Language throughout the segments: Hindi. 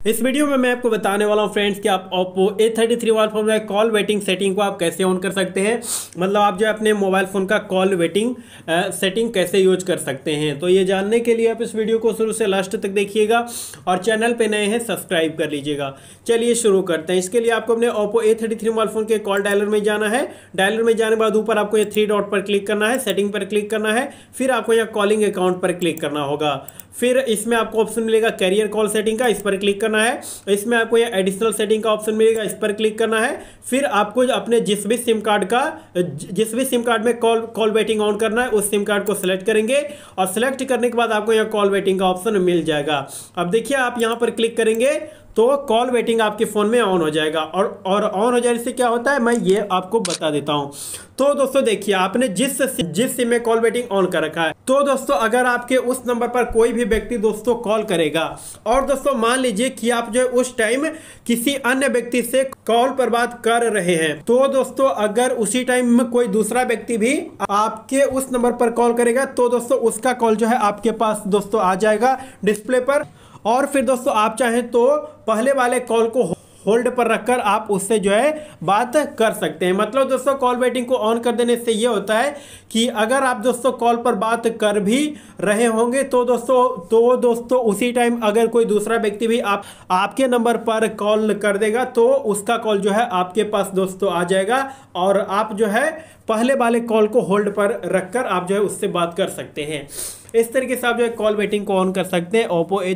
इस वीडियो में मैं आपको बताने वाला हूँ फ्रेंड्स कि आप Oppo A33 मोबाइल फ़ोन में कॉल वेटिंग सेटिंग को आप कैसे ऑन कर सकते हैं। मतलब आप जो है अपने मोबाइल फ़ोन का कॉल वेटिंग सेटिंग कैसे यूज़ कर सकते हैं। तो ये जानने के लिए आप इस वीडियो को शुरू से लास्ट तक देखिएगा और चैनल पे नए हैं सब्सक्राइब कर लीजिएगा। चलिए शुरू करते हैं। इसके लिए आपको अपने ओप्पो ए मोबाइल फ़ोन के कॉल डायलर में जाना है। डायलर में जाने के बाद ऊपर आपको ये थ्री डॉट पर क्लिक करना है सेटिंग पर क्लिक करना है। फिर आपको यहाँ कॉलिंग अकाउंट पर क्लिक करना होगा। फिर इसमें आपको ऑप्शन मिलेगा कैरियर कॉल सेटिंग का, इस पर क्लिक करना है। इसमें आपको यह एडिशनल सेटिंग का ऑप्शन मिलेगा, इस पर क्लिक करना है। फिर आपको अपने जिस भी सिम कार्ड का, जिस भी सिम कार्ड में कॉल कॉल वेटिंग ऑन करना है, उस सिम कार्ड को सिलेक्ट करेंगे और सिलेक्ट करने के बाद आपको यहाँ कॉल वेटिंग का ऑप्शन मिल जाएगा। अब देखिए आप यहाँ पर क्लिक करेंगे तो कॉल वेटिंग आपके फ़ोन में ऑन हो जाएगा और और ऑन हो जाने से क्या होता है? मैं ये आपको बता देता हूँ। तो दोस्तों देखिए, आपने जिस जिस सिम में कॉल वेटिंग ऑन कर रखा है तो दोस्तों अगर आपके उस नंबर पर कोई भी व्यक्ति दोस्तों कॉल करेगा, और दोस्तों मान लीजिए कि आप जो उस टाइम किसी अन्य व्यक्ति से कॉल पर बात कर रहे हैं तो दोस्तों अगर उसी टाइम में कोई दूसरा व्यक्ति भी आपके उस नंबर पर कॉल करेगा तो दोस्तों उसका कॉल जो है आपके पास दोस्तों आ जाएगा डिस्प्ले पर। और फिर दोस्तों, आप चाहें तो पहले वाले कॉल को होल्ड पर रखकर आप उससे जो है बात कर सकते हैं। मतलब दोस्तों, कॉल वेटिंग को ऑन कर देने से ये होता है कि अगर आप दोस्तों कॉल पर बात कर भी रहे होंगे तो दोस्तों तो दोस्तों उसी टाइम अगर कोई दूसरा व्यक्ति भी आप, आपके नंबर पर कॉल कर देगा तो उसका कॉल जो है आपके पास दोस्तों आ जाएगा और आप जो है पहले वाले कॉल को होल्ड पर रखकर आप जो है उससे बात कर सकते हैं। इस तरीके से आप जो है कॉल वेटिंग को ऑन कर सकते हैं ओप्पो ए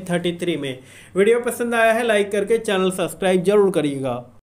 में। वीडियो पसंद आया है लाइक करके चैनल सब्सक्राइब ज़रूर करिएगा।